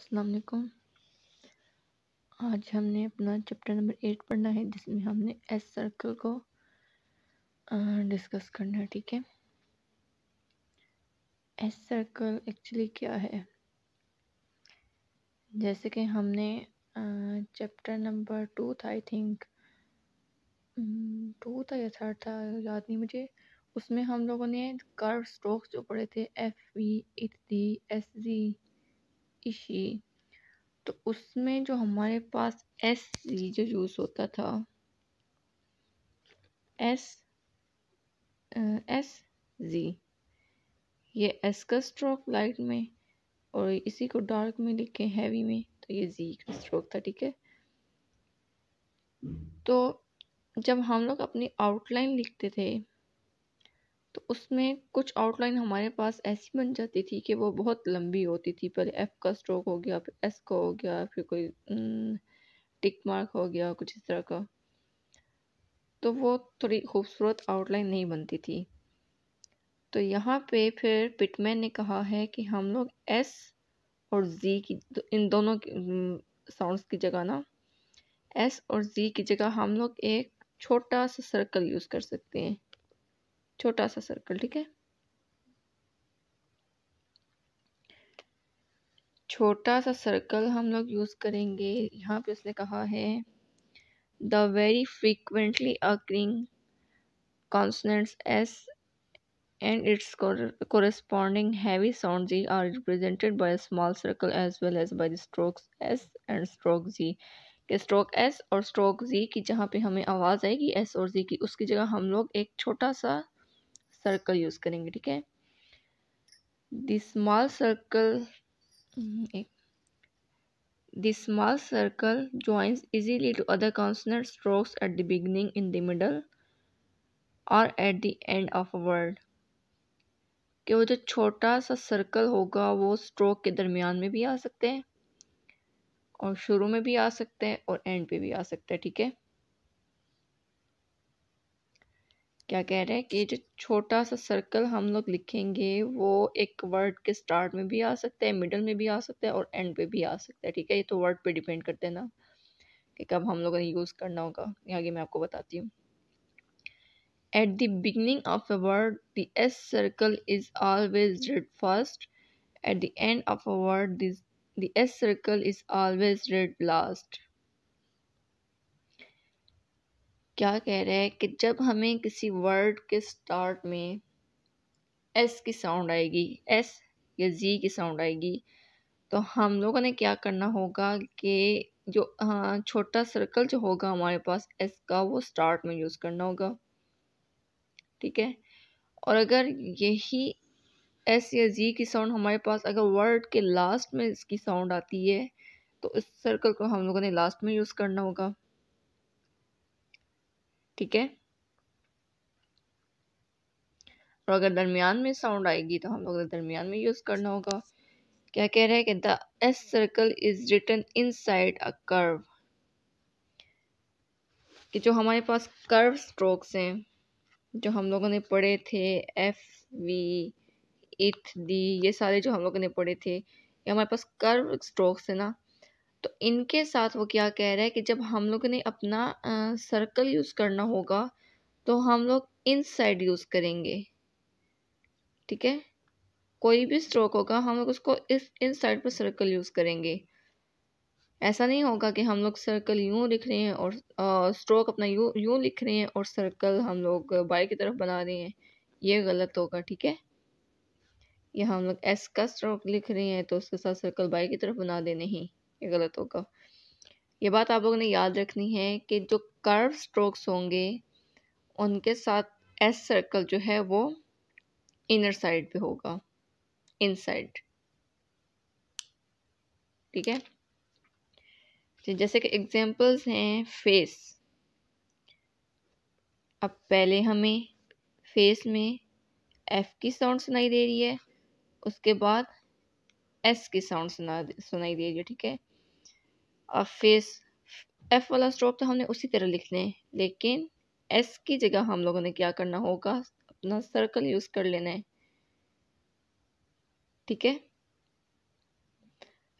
अस्सलाम वालेकुम आज हमने अपना चैप्टर नंबर एट पढ़ना है, जिसमें हमने एस सर्कल को डिस्कस करना है, ठीक है? एस सर्कल एक्चुअली क्या है? जैसे कि हमने चैप्टर नंबर टू था आई थिंक टू था या थर्ड था, याद नहीं मुझे। उसमें हम लोगों ने कर्व स्ट्रोक्स जो पढ़े थे एफ़ वी इट डी एस जी इशी तो उसमें जो हमारे पास एस जी जो यूज़ होता था एस एस जी ये एस का स्ट्रोक लाइट में और इसी को डार्क में लिखे हैवी में तो ये जी का स्ट्रोक था, ठीक है? तो जब हम लोग अपनी आउटलाइन लिखते थे तो उसमें कुछ आउटलाइन हमारे पास ऐसी बन जाती थी कि वो बहुत लंबी होती थी। पहले एफ़ का स्ट्रोक हो गया, फिर एस का हो गया, फिर कोई टिक मार्क हो गया, कुछ इस तरह का। तो वो थोड़ी खूबसूरत आउटलाइन नहीं बनती थी। तो यहाँ पे फिर पिटमैन ने कहा है कि हम लोग एस और जी की, इन दोनों साउंड्स की जगह ना एस और जी की जगह हम लोग एक छोटा सा सर्कल यूज़ कर सकते हैं। छोटा सा सर्कल ठीक है? छोटा सा सर्कल हम लोग यूज़ करेंगे। यहाँ पे उसने कहा है the very frequently occurring consonants S and corresponding heavy sound G are represented by a small circle as well as by the strokes S and stroke Z के स्ट्रोक एस और स्ट्रोक जी की जहाँ पे हमें आवाज़ आएगी S और जी की, उसकी जगह हम लोग एक छोटा सा सर्कल यूज़ करेंगे, ठीक है? The small circle the small circle joins easily to other consonant strokes at the beginning in the middle और at the end of word कि वो जो छोटा सा सर्कल होगा, वो स्ट्रोक के दरमियान में भी आ सकते हैं, और शुरू में भी आ सकते हैं, और एंड पे भी आ सकते हैं, ठीक है? क्या कह रहे हैं कि जो छोटा सा सर्कल हम लोग लिखेंगे, वो एक वर्ड के स्टार्ट में भी आ सकता है मिडल में भी आ सकता है और एंड पे भी आ सकता है, ठीक है? ये तो वर्ड पे डिपेंड करते हैं ना, कि कब हम लोगों ने यूज़ करना होगा। आगे मैं आपको बताती हूँ। At the beginning of a word the S circle is always read first at the end of a word the S circle is always read last क्या कह रहे हैं कि जब हमें किसी वर्ड के स्टार्ट में एस की साउंड आएगी एस या जी की साउंड आएगी तो हम लोगों ने क्या करना होगा कि जो हाँ छोटा सर्कल जो होगा हमारे पास एस का वो स्टार्ट में यूज़ करना होगा। ठीक है? और अगर यही एस या जी की साउंड हमारे पास, अगर वर्ड के लास्ट में इसकी साउंड आती है तो इस सर्कल को हम लोगों ने लास्ट में यूज़ करना होगा। ठीक है? और अगर दरमियान में साउंड आएगी तो हम लोग दरमियान में यूज़ करना होगा। क्या कह रहे हैं कि the S circle is written inside a curve कि जो हमारे पास कर्व स्ट्रोक्स हैं, जो हम लोगों ने पढ़े थे एफ़ वी इथ डी ये सारे जो हम लोगों ने पढ़े थे, ये हमारे पास कर्व स्ट्रोक्स है ना तो इनके साथ वो क्या कह रहा है कि जब हम लोग ने अपना सर्कल यूज़ करना होगा तो हम लोग इन साइड यूज़ करेंगे। ठीक है? कोई भी स्ट्रोक होगा, हम लोग उसको इस, इन साइड पर सर्कल यूज़ करेंगे। ऐसा नहीं होगा कि हम लोग सर्कल यूँ लिख रहे हैं और स्ट्रोक अपना यूँ यूँ लिख रहे हैं और सर्कल हम लोग बाई की तरफ़ बना रहे हैं। ये गलत होगा, ठीक है? या हम लोग एस का स्ट्रोक लिख रहे हैं तो उसके साथ सर्कल बाई की तरफ़ बना दे? नहीं। ये गलत होगा ये बात आप लोगों ने याद रखनी है कि जो कर्व स्ट्रोक्स होंगे, उनके साथ एस सर्कल जो है वो इनर साइड पे होगा इन साइड ठीक है? जैसे कि एग्जांपल्स हैं फेस अब पहले हमें फेस में एफ़ की साउंड सुनाई दे रही है, उसके बाद एस की साउंड सुना, सुनाई दे रही है, ठीक है? और फेस एफ़ वाला स्ट्रोक तो हमने उसी तरह लिखने लेकिन एस की जगह हम लोगों ने क्या करना होगा? अपना सर्कल यूज़ कर लेना है। ठीक है?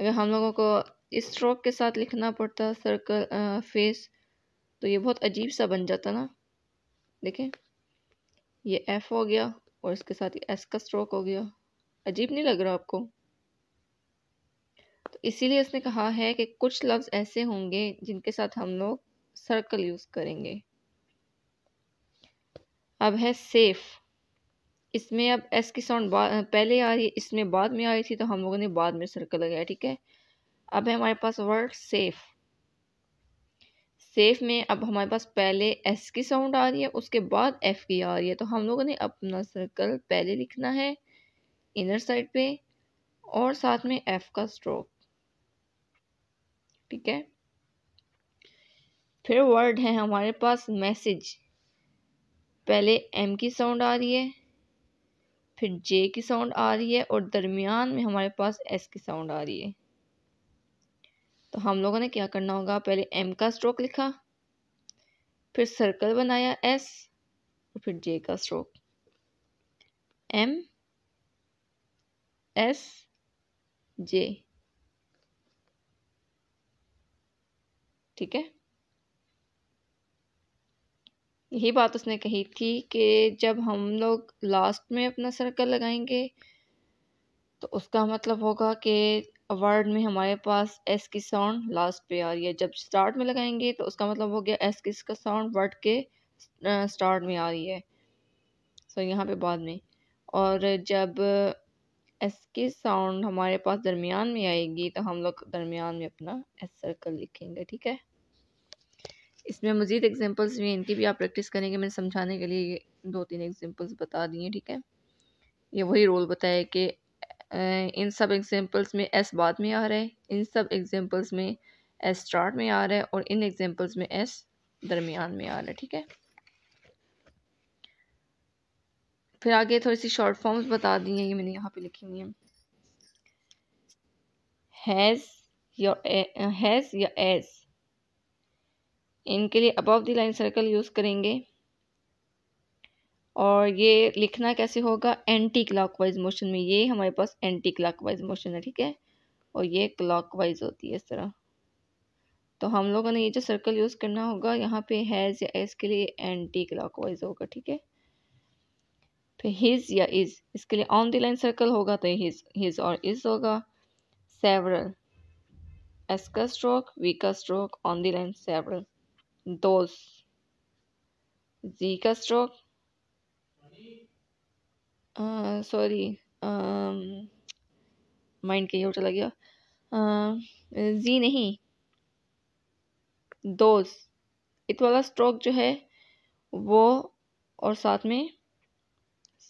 अगर हम लोगों को इस स्ट्रोक के साथ लिखना पड़ता सर्कल फेस तो ये बहुत अजीब सा बन जाता ना। देखें, ये एफ़ हो गया और इसके साथ एस का स्ट्रोक हो गया। अजीब नहीं लग रहा आपको? इसीलिए उसने कहा है कि कुछ लफ्ज़ ऐसे होंगे जिनके साथ हम लोग सर्कल यूज़ करेंगे। अब है सेफ़ इसमें अब एस की साउंड पहले आ रही, इसमें बाद में आ रही थी तो हम लोगों ने बाद में सर्कल लगाया, ठीक है? अब है हमारे पास वर्ड सेफ़ सेफ़ में अब हमारे पास पहले एस की साउंड आ रही है, उसके बाद एफ़ की आ रही है तो हम लोगों ने अपना सर्कल पहले लिखना है इनर साइड पे और साथ में एफ़ का स्ट्रोक ठीक है? फिर वर्ड है हमारे पास मैसेज पहले एम की साउंड आ रही है, फिर जे की साउंड आ रही है और दरमियान में हमारे पास एस की साउंड आ रही है। तो हम लोगों ने क्या करना होगा? पहले एम का स्ट्रोक लिखा, फिर सर्कल बनाया एस और फिर जे का स्ट्रोक एम एस जे ठीक है? यही बात उसने कही थी कि जब हम लोग लास्ट में अपना सर्कल लगाएँगे तो उसका मतलब होगा कि वर्ड में हमारे पास एस की साउंड लास्ट पे आ रही है। जब स्टार्ट में लगाएँगे तो उसका मतलब हो गया एस की का साउंड वर्ड के स्टार्ट में आ रही है। सो so, यहाँ पे बाद में। और जब एस की साउंड हमारे पास दरमियान में आएगी तो हम लोग दरमियान में अपना एस सर्कल लिखेंगे ठीक है? इसमें मज़ीद एग्जांपल्स भी हैं, इनकी भी आप प्रैक्टिस करेंगे मैंने समझाने के लिए दो तीन एग्जांपल्स बता दिए ठीक है? ये वही रोल बताया कि इन सब एग्जांपल्स में एस बाद में आ रहा है, इन सब एग्जांपल्स में एस स्टार्ट में आ रहा है और इन एग्जांपल्स में एस दरमियान में आ रहा है, ठीक है? फिर आगे थोड़ी सी शॉर्ट फॉर्म्स बता दी हैं, ये मैंने यहाँ पे लिखी हुई हैं। या हैज़ या एज इनके लिए above the line circle use करेंगे। और ये लिखना कैसे होगा? एंटी क्लॉकवाइज मोशन में। ये हमारे पास एंटी क्लॉकवाइज मोशन है, ठीक है? और ये क्लॉकवाइज होती है इस तरह। तो हम लोगों ने ये जो सर्कल यूज़ करना होगा, यहाँ पे हैज़ या एस के लिए एंटी क्लॉकवाइज होगा, ठीक है? फिर हिज या इज़ इसके लिए ऑन द लाइन सर्कल होगा तो हिज हिज और इज़ होगा। सेवरल एस का स्ट्रोक वी का stroke on the line several those Z का स्ट्रोक सॉरी माइंड कहीं और चला गया. जी नहीं. दोज इत वाला स्ट्रोक जो है, वो और साथ में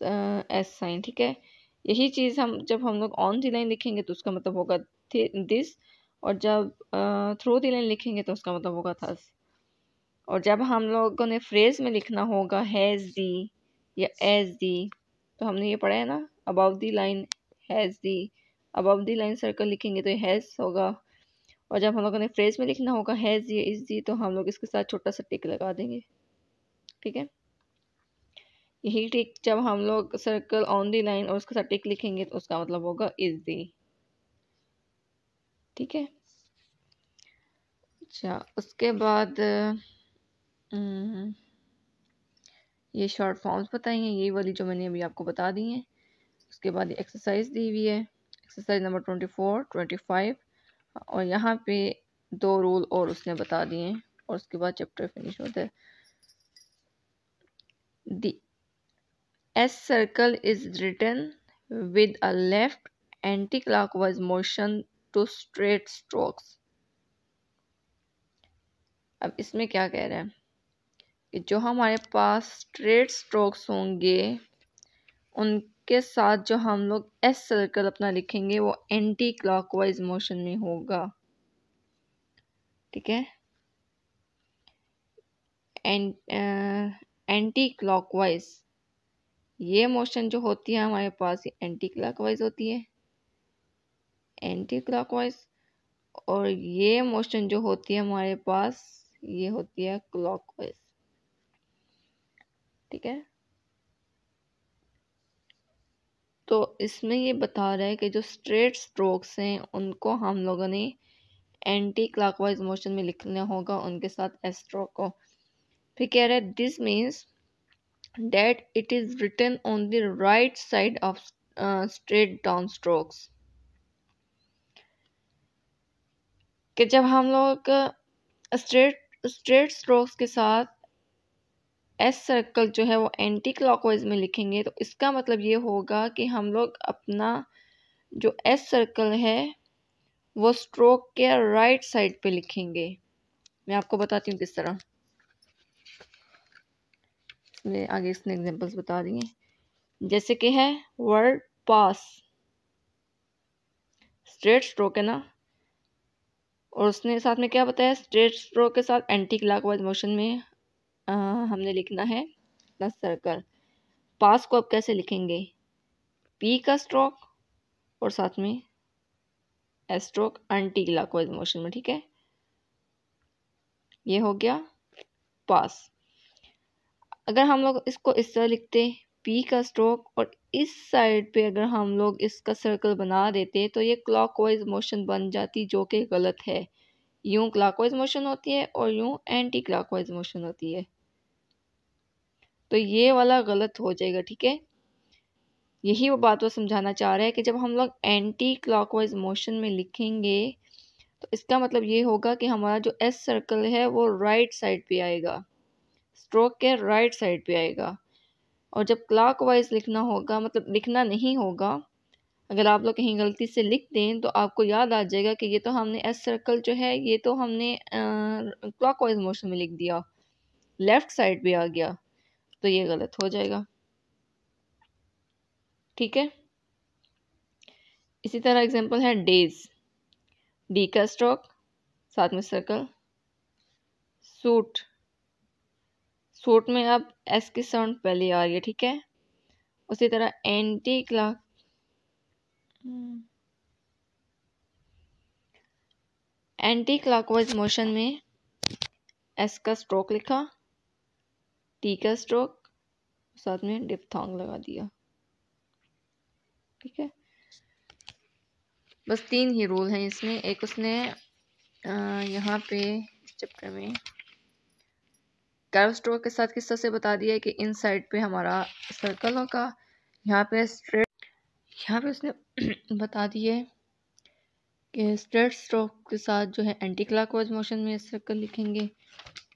एस साइन ठीक है? यही चीज़ हम, जब हम लोग ऑन दी लाइन लिखेंगे तो उसका मतलब होगा दिस और जब थ्रू दी लाइन लिखेंगे तो उसका मतलब होगा थस और जब हम लोगों ने फ्रेज में लिखना होगा हैज़ दी या एज दी तो हमने ये पढ़ा है ना above the line has the above the line circle लिखेंगे तो हैज़ होगा। और जब हम लोगों ने फ्रेज में लिखना होगा हैज़ ये इज़ दी तो हम लोग इसके साथ छोटा सा टिक लगा देंगे। ठीक है? यही टिक जब हम लोग सर्कल ऑन दी लाइन और उसके साथ टिक लिखेंगे तो उसका मतलब होगा इज़ दी ठीक है? अच्छा उसके बाद ये शॉर्ट फॉर्म्स बताई हैं ये वाली जो मैंने अभी आपको बता दी हैं। उसके बाद एक्सरसाइज दी हुई है। Exercise number twenty four twenty five और यहाँ पे दो रूल और उसने बता दिए हैं। और उसके बाद चैप्टर फिनिश होता है। S circle is written with a left anticlockwise motion to straight strokes अब इसमें क्या कह रहे हैं? जो हमारे पास स्ट्रेट स्ट्रोक्स होंगे, उनके साथ जो हम लोग एस सर्कल अपना लिखेंगे, वो एंटी क्लॉकवाइज मोशन में होगा। ठीक है? एंटी क्लॉकवाइज ये मोशन जो होती है हमारे पास, ये एंटी क्लॉकवाइज होती है। एंटी क्लॉकवाइज और ये मोशन जो होती है हमारे पास, ये होती है क्लॉकवाइज ठीक है? तो इसमें ये बता रहा है कि जो स्ट्रेट स्ट्रोक्स हैं, उनको हम लोगों ने एंटी क्लॉकवाइज मोशन में लिखना होगा उनके साथ एस स्ट्रोक को। फिर कह रहा है this means that it is written on the right side of straight down strokes कि जब हम लोग स्ट्रेट स्ट्रेट स्ट्रोक्स के साथ एस सर्कल जो है वो एंटी क्लॉकवाइज में लिखेंगे तो इसका मतलब ये होगा कि हम लोग अपना जो एस सर्कल है, वो स्ट्रोक के राइट साइड पे लिखेंगे। मैं आपको बताती हूँ किस तरह। इसमें आगे इसने एग्जांपल्स बता दिए जैसे कि है वर्ड पास स्ट्रेट स्ट्रोक है ना? और उसने साथ में क्या बताया? स्ट्रेट स्ट्रोक के साथ एंटी क्लॉकवाइज मोशन में आ, हमने लिखना है प्लस सर्कल। पास को अब कैसे लिखेंगे? पी का स्ट्रोक और साथ में स्ट्रोक एंटी क्लॉकवाइज मोशन में ठीक है? ये हो गया पास। अगर हम लोग इसको इस तरह लिखते पी का स्ट्रोक और इस साइड पे अगर हम लोग इसका सर्कल बना देते तो ये क्लॉकवाइज मोशन बन जाती जो कि गलत है। यूँ क्लॉकवाइज मोशन होती है और यूँ एंटी क्लॉकवाइज मोशन होती है। तो ये वाला गलत हो जाएगा, ठीक है? यही वो बात वो समझाना चाह रहा है कि जब हम लोग एंटी क्लॉकवाइज मोशन में लिखेंगे तो इसका मतलब ये होगा कि हमारा जो एस सर्कल है वो राइट साइड पे आएगा। स्ट्रोक के राइट साइड पे आएगा। और जब क्लॉक वाइज लिखना होगा मतलब लिखना नहीं होगा, अगर आप लोग कहीं गलती से लिख दें तो आपको याद आ जाएगा कि ये तो हमने एस सर्कल जो है, ये तो हमने क्लॉक वाइज मोशन में लिख दिया। लेफ़्ट साइड पे आ गया। तो ये गलत हो जाएगा। ठीक है? इसी तरह एग्जांपल है डेज़ डी का स्ट्रोक साथ में सर्कल सूट सूट में अब एस की साउंड पहले आ रही है, ठीक है? उसी तरह anti clock anticlockwise motion में एस का स्ट्रोक लिखा। टी का स्ट्रोक, साथ में डिपथोंग लगा दिया। ठीक है? बस तीन ही रूल हैं इसमें। एक उसने यहाँ पे चैप्टर में कर्व स्ट्रोक के साथ किस तरह से बता दिया है कि इन साइड पे हमारा सर्कल होगा। यहाँ पे स्ट्रेट यहाँ पे उसने बता दिए कि स्ट्रेट स्ट्रोक के साथ जो है एंटी क्लॉकवाइज मोशन में सर्कल लिखेंगे।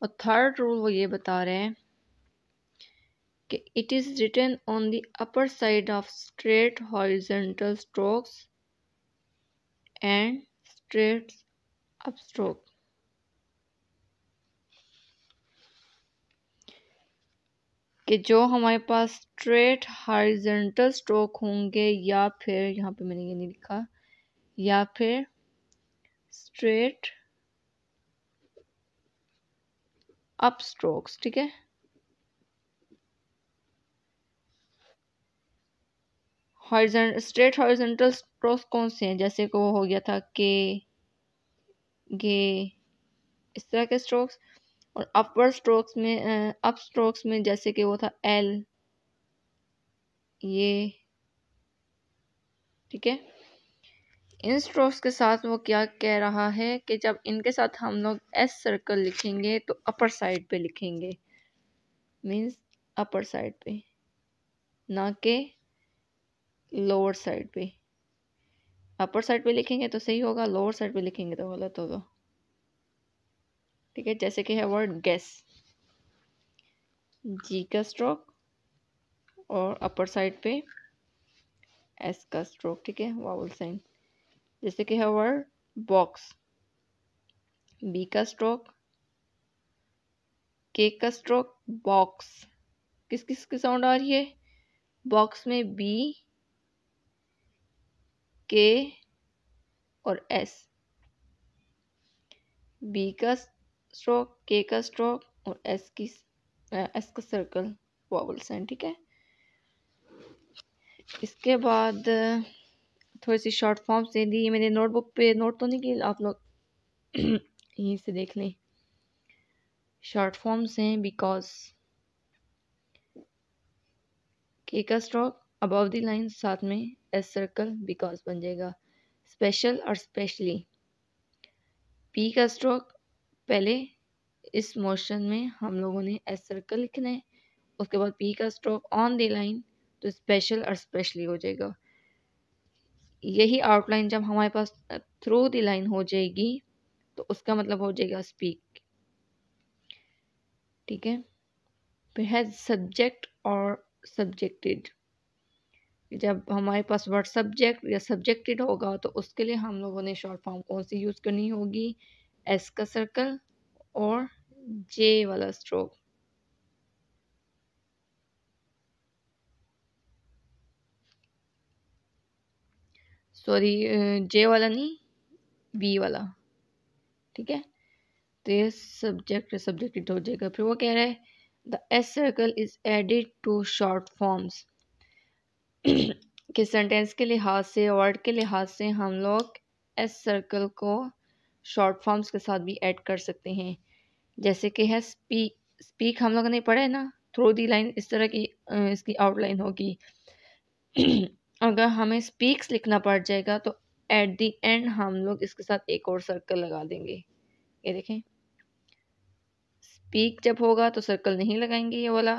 और थर्ड रूल वो ये बता रहे हैं कि it is written on the upper side of straight horizontal strokes and straight up stroke कि जो हमारे पास स्ट्रेट हॉरिजॉन्टल स्ट्रोक होंगे या फिर, यहाँ पे मैंने ये नहीं लिखा, या फिर स्ट्रेट अप स्ट्रोक्स ठीक है? स्ट्रेट हॉरिजॉन्टल स्ट्रोक्स कौन से हैं? जैसे को हो गया था के, गे, इस तरह के स्ट्रोक्स और अपर स्ट्रोक्स में अप स्ट्रोक्स में जैसे कि वो था एल ये, ठीक है? इन स्ट्रोक्स के साथ वो क्या कह रहा है कि जब इनके साथ हम लोग एस सर्कल लिखेंगे तो अपर साइड पे लिखेंगे। मींस अपर साइड पे, ना के लोअर साइड पे। अपर साइड पे लिखेंगे तो सही होगा लोअर साइड पे लिखेंगे तो गलत होगा। ठीक है, जैसे कि है वर्ड गैस जी का स्ट्रोक और अपर साइड पे एस का स्ट्रोक ठीक है वावल साइन जैसे कि है वर्ड बॉक्स बी का स्ट्रोक के का स्ट्रोक बॉक्स किस किस की साउंड आ रही है? बॉक्स में बी के और एस। बी का स्ट्रोक के का स्ट्रोक और एस की, एस का सर्कल वॉवल साइन ठीक है? इसके बाद, थोड़ी सी शॉर्ट फॉर्म्स दे दी, मैंने नोटबुक पे नोट तो नहीं की आप लोग यहीं से देख लें। शॉर्ट फॉर्म्स हैं बिकॉज़ के का स्ट्रोक अबव द लाइन साथ में एस सर्कल बिकॉज़ बन जाएगा। स्पेशल और स्पेशली पी का स्ट्रोक पहले इस मोशन में हम लोगों ने एस सर्कल लिखना है। उसके बाद पी का स्ट्रोक ऑन द लाइन तो स्पेशल और स्पेशली हो जाएगा। यही आउटलाइन जब हमारे पास थ्रू द लाइन हो जाएगी तो उसका मतलब हो जाएगा स्पीक ठीक है? फिर है सब्जेक्ट और सब्जेक्टेड जब हमारे पास वर्ड सब्जेक्ट या सब्जेक्टेड होगा तो उसके लिए हम लोगों ने शॉर्ट फॉर्म कौन सी यूज़ करनी होगी? एस का सर्कल और जे वाला स्ट्रोक सॉरी जे वाला नहीं बी वाला. ठीक है? तो ये सब्जेक्ट सब्जेक्ट हो जाएगा। फिर वो कह रहा है the s circle is added to short forms कि सेंटेंस के लिहाज से वर्ड के लिहाज से हम लोग एस सर्कल को शॉर्ट फॉर्म्स के साथ भी ऐड कर सकते हैं। जैसे कि है स्पीक स्पीक हम लोगों ने पढ़ा ना? थ्रू दी लाइन इस तरह की इसकी आउटलाइन होगी। अगर हमें स्पीक्स लिखना पड़ जाएगा तो एट दी एंड हम लोग इसके साथ एक और सर्कल लगा देंगे। ये देखें। स्पीक जब होगा तो सर्कल नहीं लगाएँगे ये वाला।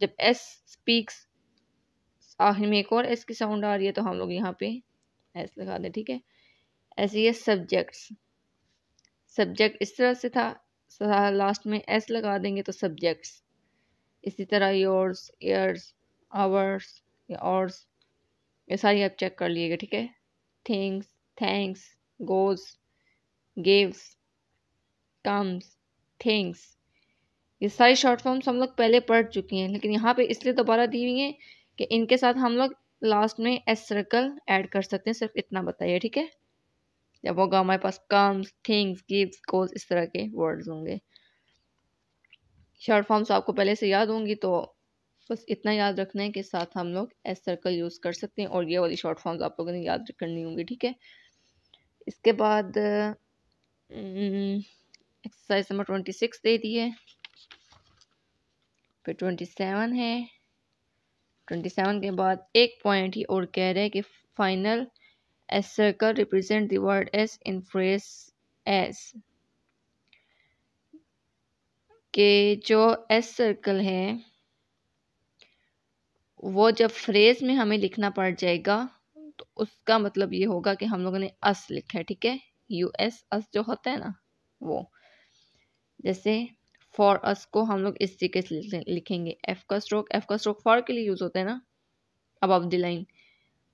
जब एस स्पीक्स आखिर में एक और एस की साउंड आ रही है तो हम लोग यहाँ पे एस लगा दें, ठीक है? ऐसे ये सब्जेक्ट्स सब्जेक्ट इस तरह से था लास्ट में एस लगा देंगे तो सब्जेक्ट्स इसी तरह योर्स ईयर्स आवर्स ऑर्स ये सारी आप चेक कर लीजिएगा ठीक है? Things thanks goes gives comes things ये सारी शॉर्ट फॉर्म्स हम लोग पहले पढ़ चुके हैं, लेकिन यहाँ पे इसलिए दोबारा दी हुई हैं कि इनके साथ हम लोग लास्ट में एस सर्कल ऐड कर सकते हैं, सिर्फ़ इतना बताइए, ठीक है? जब होगा हमारे पास कम्स थिंग्स गिव्स गोज इस तरह के वर्ड्स होंगे। शॉर्ट फॉर्म्स आपको पहले से याद होंगी तो बस इतना याद रखना है कि साथ हम लोग एस सर्कल यूज़ कर सकते हैं, और ये वाली शॉर्ट फॉर्म्स आप लोगों ने याद करनी होंगी, ठीक है? इसके बाद एक्सरसाइज नंबर ट्वेंटी सिक्स दे दी है फिर ट्वेंटी सेवन है। ट्वेंटी सेवन के बाद एक पॉइंट ही और कह रहे हैं कि final s circle represent the word s in phrases. के जो एस सर्कल है, वो जब फ्रेज में हमें लिखना पड़ जाएगा तो उसका मतलब ये होगा कि हम लोगों ने अस लिखा है, ठीक है? यू एस, अस जो होता है ना, वो। जैसे फॉर अस को हम लोग इस तरीके से लिखेंगे। एफ़ का स्ट्रोक एफ़ का स्ट्रोक फॉर के लिए यूज़ होता है ना अब द लाइन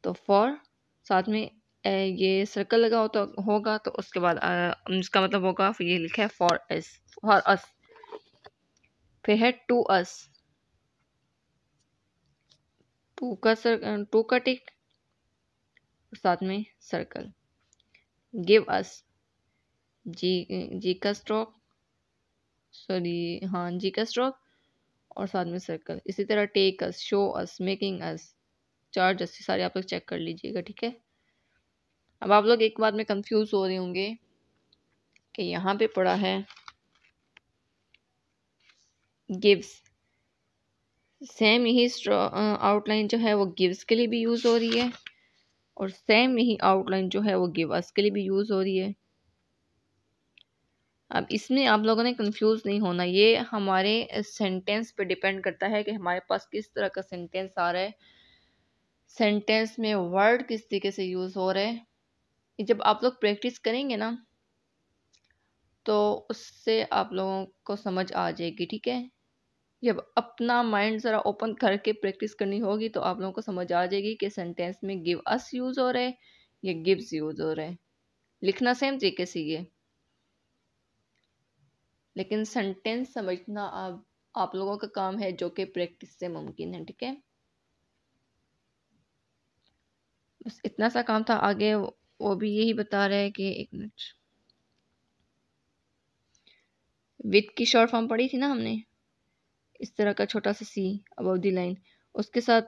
तो फॉर साथ में ये सर्कल लगा होता, होगा तो उसके बाद इसका मतलब होगा, फिर ये लिखा है फॉर एस फॉर अस फिर है टू अस टू का सर टू का टिक साथ में सर्कल गिव अस जी जी का स्ट्रोक सॉरी हाँ जी का स्ट्रोक और साथ में सर्कल इसी तरह take us show us making us charge us सारे आप लोग चेक कर लीजिएगा, ठीक है? अब आप लोग एक बात में कंफ्यूज हो रहे होंगे कि यहाँ पे पड़ा है गिव्स सेम यही आउटलाइन जो है वो गिव्स के लिए भी यूज़ हो रही है और सेम यही आउटलाइन जो है वो गिव अस के लिए भी यूज़ हो रही है। अब इसमें आप लोगों ने कंफ्यूज नहीं होना। ये हमारे सेंटेंस पे डिपेंड करता है कि हमारे पास किस तरह का सेंटेंस आ रहा है। सेंटेंस में वर्ड किस तरीके से यूज़ हो रहा है। जब आप लोग प्रैक्टिस करेंगे ना तो उससे आप लोगों को समझ आ जाएगी, ठीक है? जब अपना माइंड ज़रा ओपन करके प्रैक्टिस करनी होगी तो आप लोगों को समझ आ जाएगी कि सेंटेंस में गिव अस यूज़ हो रहा है या गिव्स यूज़ हो रहा है। लिखना सेम तरीके से ये। लेकिन सेंटेंस समझना आप आप लोगों का काम है जो कि प्रैक्टिस से मुमकिन है ठीक है? बस इतना सा काम था आगे वो भी यही बता रहे है कि एक मिनट विथ की शॉर्ट फॉर्म पढ़ी थी ना हमने? इस तरह का छोटा सा सी अबव दी लाइन उसके साथ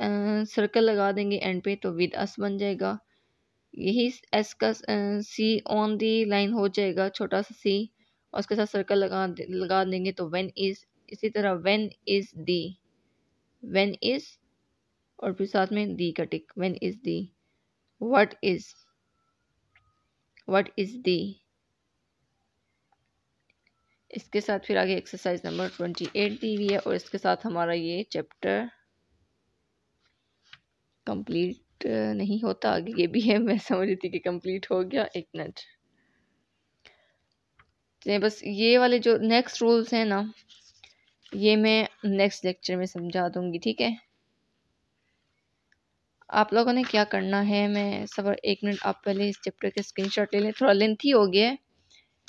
आ, सर्कल लगा देंगे एंड पे तो विद अस बन जाएगा। यही एस का सी ऑन दी लाइन हो जाएगा छोटा सा सी और उसके साथ सर्कल लगा लगा देंगे तो वेन इज़ इसी तरह when is the when is और फिर साथ में दी का tick when is the what is what is the इसके साथ फिर आगे एक्सरसाइज नंबर ट्वेंटी एट दी हुई है और इसके साथ हमारा ये चैप्टर कंप्लीट नहीं होता। आगे ये भी है, मैं समझ रही थी कि कंप्लीट हो गया, एक मिनट बस ये वाले जो नेक्स्ट रूल्स हैं ना, ये मैं नेक्स्ट लेक्चर में समझा दूँगी, ठीक है? आप लोगों ने क्या करना है? मैं सबर एक मिनट, आप पहले इस चैप्टर के स्क्रीनशॉट ले लें। थोड़ा लेंथी हो गया है।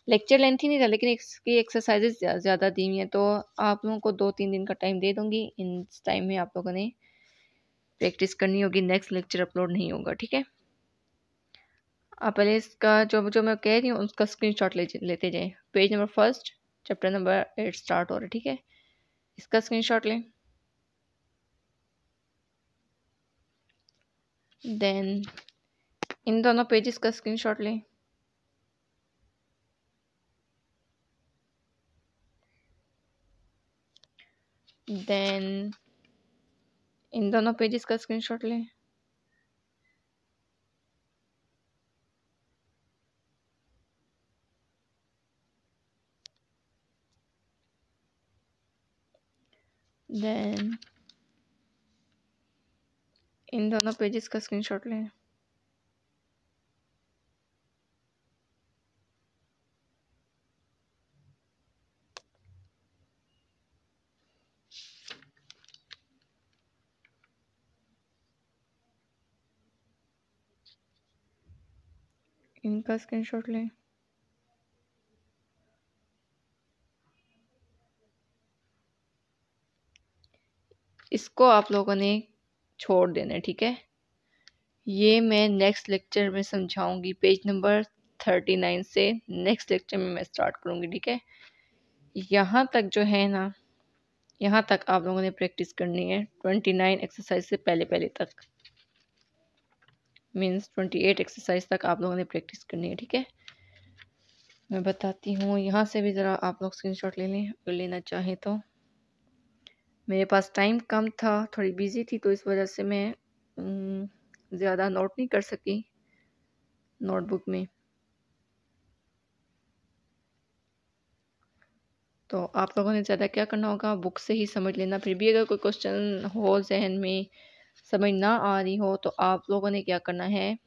लेक्चर लेंथी नहीं था, लेकिन इसकी एक्सरसाइजेज ज़्यादा दी हुई हैं। तो आप लोगों को दो तीन दिन का टाइम दे दूँगी। इन टाइम में आप लोगों ने प्रैक्टिस करनी होगी। नेक्स्ट लेक्चर अपलोड नहीं होगा, ठीक है? आप पहले इसका जो जो मैं कह रही हूँ, उसका स्क्रीनशॉट ले, लेते जाएँ। Page number first chapter number eight start हो रहा है, ठीक है? इसका स्क्रीनशॉट लें। देन इन दोनों पेजेस का स्क्रीनशॉट लें। देन इन दोनों पेजेस का स्क्रीनशॉट लें। देन इन दोनों पेजेस का स्क्रीनशॉट लें। इनका स्क्रीनशॉट लें। इसको आप लोगों ने छोड़ देना है, ठीक है? ये मैं नेक्स्ट लेक्चर में समझाऊँगी पेज नंबर थर्टी नाइन से नेक्स्ट लेक्चर में मैं स्टार्ट करूँगी, ठीक है? यहाँ तक जो है ना, यहाँ तक आप लोगों ने प्रैक्टिस करनी है ट्वेंटी नाइन एक्सरसाइज से पहले पहले तक। मीन्स ट्वेंटी एट एक्सरसाइज तक आप लोगों ने प्रैक्टिस करनी है, ठीक है? मैं बताती हूँ, यहाँ से भी ज़रा आप लोग स्क्रीनशॉट ले लें, अगर लेना चाहें तो। मेरे पास टाइम कम था, थोड़ी बिज़ी थी तो इस वजह से मैं ज़्यादा नोट नहीं कर सकी नोटबुक में। तो आप लोगों ने ज़्यादा क्या करना होगा? बुक से ही समझ लेना। फिर भी अगर कोई क्वेश्चन हो जहन में समझ ना आ रही हो तो आप लोगों ने क्या करना है?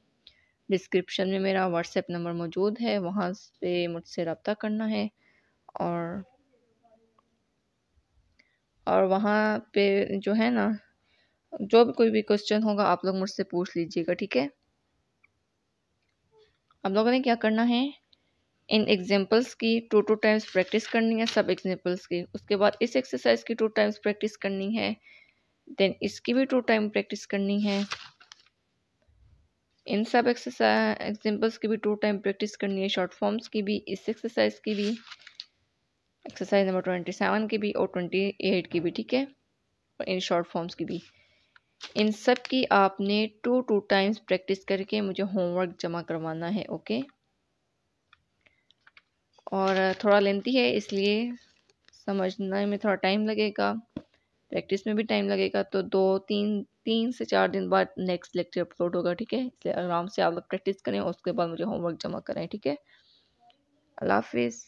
डिस्क्रिप्शन में मेरा व्हाट्सएप नंबर मौजूद है, वहाँ से मुझसे रब्ता करना है और और वहाँ पे जो है ना, जो भी कोई भी क्वेश्चन होगा, आप लोग मुझसे पूछ लीजिएगा, ठीक है? आप लोगों ने क्या करना है? इन एग्जाम्पल्स की टू टू टाइम्स प्रैक्टिस करनी है सब एग्जाम्पल्स की। उसके बाद इस एक्सरसाइज की टू टाइम्स प्रैक्टिस करनी है देन इसकी भी टू टाइम प्रैक्टिस करनी है। इन सब एक्सरसाइज एग्जाम्पल्स की भी टू टाइम प्रैक्टिस करनी है शॉर्ट फॉर्म्स की भी, इस एक्सरसाइज की भी। एक्सरसाइज नंबर ट्वेंटी सेवन की भी और ट्वेंटी एट की भी, ठीक है? और इन शॉर्ट फॉर्म्स की भी। इन सब की आपने टू टू टाइम्स प्रैक्टिस करके मुझे होमवर्क जमा करवाना है ओके और थोड़ा लेंथी है, इसलिए समझने में थोड़ा टाइम लगेगा। प्रैक्टिस में भी टाइम लगेगा तो दो, तीन तीन से चार दिन बाद नेक्स्ट लेक्चर अपलोड होगा, ठीक है? इसलिए आराम से आप लोग प्रैक्टिस करें, उसके बाद मुझे होमवर्क जमा करें, ठीक है? अल्लाह हाफिज़।